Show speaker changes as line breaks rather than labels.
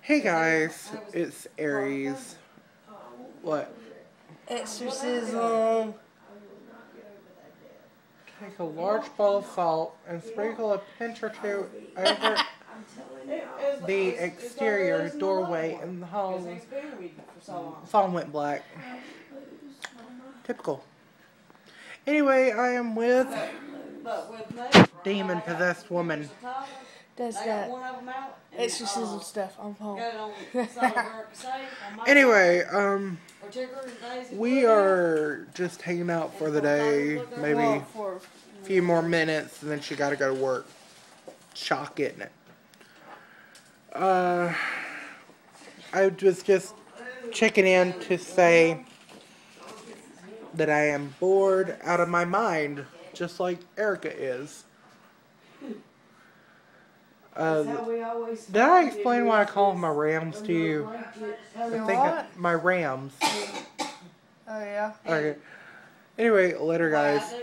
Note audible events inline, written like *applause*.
Hey guys, it's Aries. What?
Exorcism.
Take a large bowl of salt and sprinkle a pinch or two over the exterior doorway in the hall. Song went black. Typical. Anyway, I am with demon possessed woman.
That's that exorcism stuff. I'm home. *laughs*
Anyway, um, we are just hanging out for the day. Maybe a few more minutes, and then she got to go to work. Shock, isn't it? Uh, I was just checking in to say that I am bored out of my mind, just like Erica is. Uh, did I explain why I call them my Rams to you? I think
what?
my Rams. *coughs*
Oh yeah.
Okay. Anyway, later, guys.